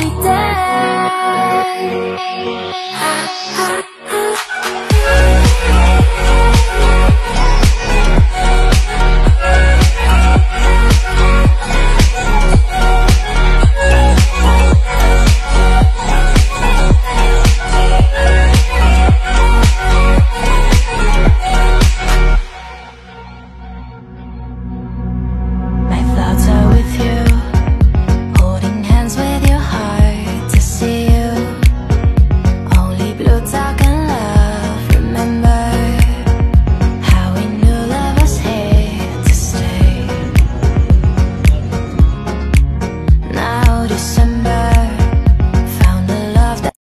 every day.